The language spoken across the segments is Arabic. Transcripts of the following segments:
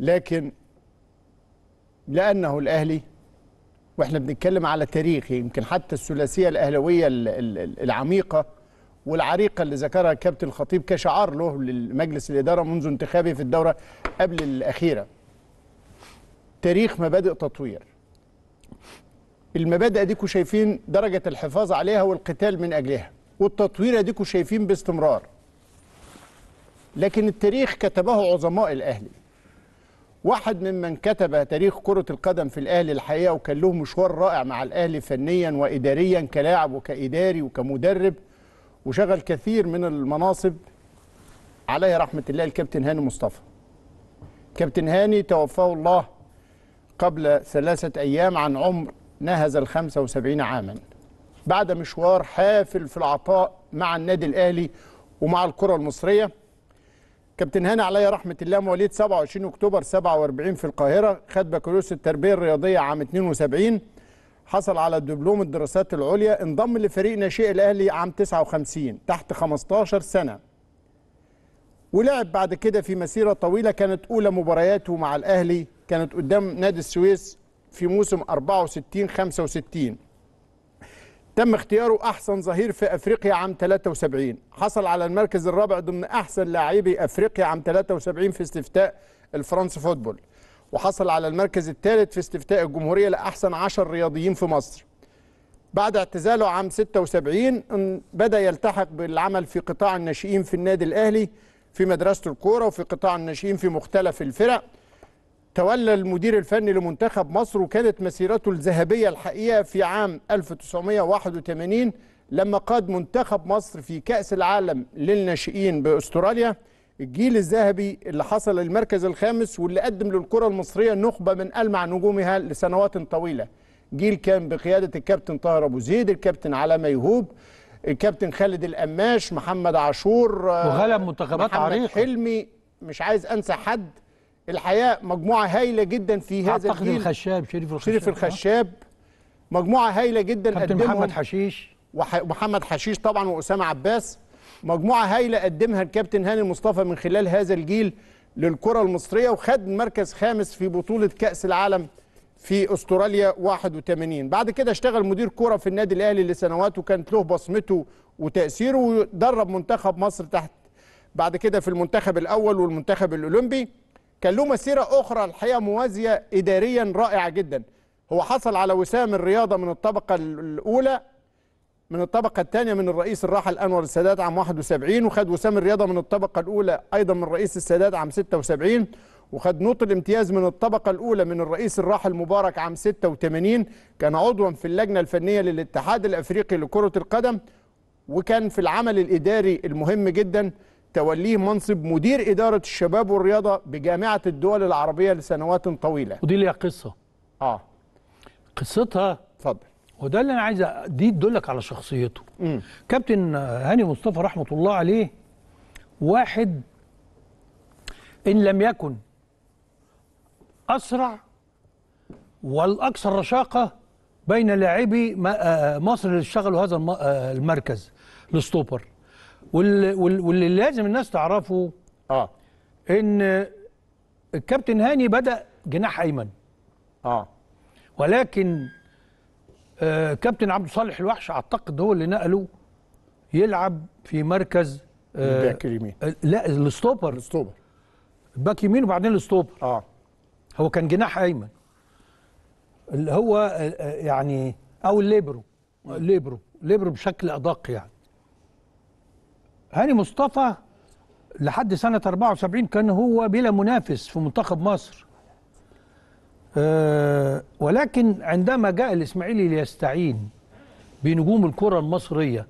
لكن لأنه الأهلي وإحنا بنتكلم على تاريخ يمكن حتى الثلاثية الأهلاوية ال- ال- العميقة والعريقة اللي ذكرها الكابتن الخطيب كشعار له لمجلس الإدارة منذ انتخابه في الدورة قبل الأخيرة. تاريخ مبادئ تطوير. المبادئ ديكوا شايفين درجة الحفاظ عليها والقتال من أجلها والتطوير ديكوا شايفين باستمرار. لكن التاريخ كتبه عظماء الأهلي. واحد ممن كتب تاريخ كرة القدم في الأهلي الحقيقة وكان له مشوار رائع مع الأهلي فنيا وإداريا كلاعب وكإداري وكمدرب وشغل كثير من المناصب عليه رحمة الله الكابتن هاني مصطفى. كابتن هاني توفاه الله قبل ثلاثة أيام عن عمر نهز الخمسة وسبعين عاما. بعد مشوار حافل في العطاء مع النادي الأهلي ومع الكرة المصرية كابتن هاني عليه رحمة الله مواليد 27 أكتوبر 47 في القاهرة خد بكالوريوس التربية الرياضية عام 72 حصل على دبلوم الدراسات العليا انضم لفريق ناشئ الأهلي عام 59 تحت 15 سنة. ولعب بعد كده في مسيرة طويلة كانت أولى مبارياته مع الأهلي كانت قدام نادي السويس في موسم 64 65 تم اختياره أحسن ظهير في أفريقيا عام 73 حصل على المركز الرابع ضمن أحسن لاعبي أفريقيا عام 73 في استفتاء الفرنس فوتبول. وحصل على المركز الثالث في استفتاء الجمهورية لأحسن 10 رياضيين في مصر. بعد اعتزاله عام 76 ان- بدأ يلتحق بالعمل في قطاع الناشئين في النادي الأهلي في مدرسة الكورة وفي قطاع الناشئين في مختلف الفرق. تولى المدير الفني لمنتخب مصر وكانت مسيرته الذهبية الحقيقة في عام 1981 لما قاد منتخب مصر في كأس العالم للناشئين بأستراليا. الجيل الذهبي اللي حصل المركز الخامس واللي قدم للكرة المصرية نخبة من ألمع نجومها لسنوات طويلة. جيل كان بقيادة الكابتن طاهر أبو زيد الكابتن علاء ميهوب الكابتن خالد القماش محمد عاشور وغلب منتخبات محمد عريقة. حلمي. مش عايز أنسى حد. الحقيقة مجموعة هايلة جدا في هذا اعتقد الجيل. الخشاب شريف الخشاب. شريف الخشاب. مجموعة هايلة جدا كابتن محمد حشيش. ومحمد حشيش طبعا وأسامة عباس. مجموعة هايلة قدمها الكابتن هاني مصطفى من خلال هذا الجيل للكرة المصرية وخد مركز خامس في بطولة كأس العالم في أستراليا 81 بعد كده اشتغل مدير كرة في النادي الأهلي لسنوات وكانت له بصمته وتأثيره ودرب منتخب مصر تحت بعد كده في المنتخب الأول والمنتخب الأولمبي. كان له مسيرة أخرى الحقيقة موازية اداريا رائعة جدا. هو حصل على وسام الرياضة من الطبقة الأولى من الطبقة الثانية من الرئيس الراحل أنور السادات عام 71 وخد وسام الرياضة من الطبقة الأولى أيضا من رئيس السادات عام 76 وخد نوط الامتياز من الطبقة الأولى من الرئيس الراحل مبارك عام 86 كان عضوا في اللجنة الفنية للاتحاد الأفريقي لكرة القدم وكان في العمل الإداري المهم جدا. توليه منصب مدير إدارة الشباب والرياضة بجامعة الدول العربية لسنوات طويلة. ودي ليها قصة. آه. قصتها اتفضل. وده اللي أنا عايز دي تدلك على شخصيته. كابتن هاني مصطفى رحمة الله عليه واحد إن لم يكن أسرع والأكثر رشاقة بين لاعبي آه، مصر اللي اشتغلوا هذا آه، المركز الستوبر. واللي لازم الناس تعرفه آه. إن الكابتن هاني بدأ جناح أيمن. آه. ولكن آه كابتن عبده صالح الوحش أعتقد هو اللي نقله يلعب في مركز آه ال back اليمين. آه، لا ال stopper. ال stopper back يمين وبعدين ال stopper. آه. هو كان جناح أيمن. اللي هو آه، آه، يعني أو الليبرو الليبرو ليبرو بشكل أدق يعني. هاني مصطفى لحد سنة 74 كان هو بلا منافس في منتخب مصر آه، ولكن عندما جاء الإسماعيلي ليستعين بنجوم الكرة المصرية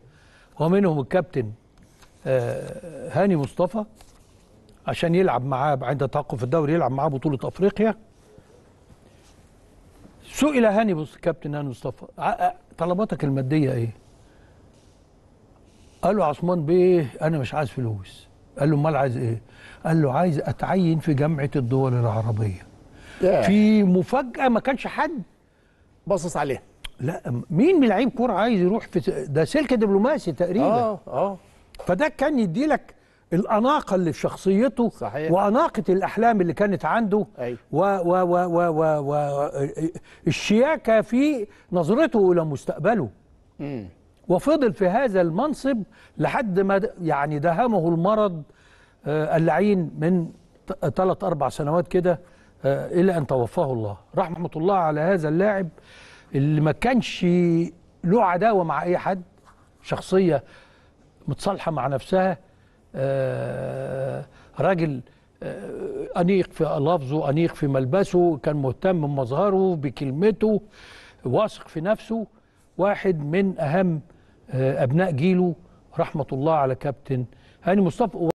ومنهم الكابتن آه، هاني مصطفى عشان يلعب معاه عند توقف الدوري يلعب معاه بطولة أفريقيا سئل هاني كابتن هاني مصطفى طلباتك المادية إيه؟ قال له عثمان بيه أنا مش عايز فلوس. قال له أمال عايز إيه؟ قال له عايز أتعين في جامعة الدول العربية. في في مفاجأة ما كانش حد باصص عليه لا مين من لعيب كورة عايز يروح في ده سلك دبلوماسي تقريبا. آه آه. فده كان يدي لك الأناقة اللي في شخصيته صحيح. وأناقة الأحلام اللي كانت عنده. أيوة. و و و و و و الشياكة في نظرته إلى مستقبله. مم. وفضل في هذا المنصب لحد ما يعني دهمه المرض آه، اللعين من ثلاث أربع سنوات كده آه، إلى أن توفاه الله. رحمة الله على هذا اللاعب اللي ما كانش له عداوة مع أي حد شخصية متصالحة مع نفسها آه، راجل أنيق في لفظه أنيق في ملبسه كان مهتم بمظهره بكلمته واثق في نفسه واحد من أهم آه، أبناء جيله رحمة الله على كابتن هاني مصطفى.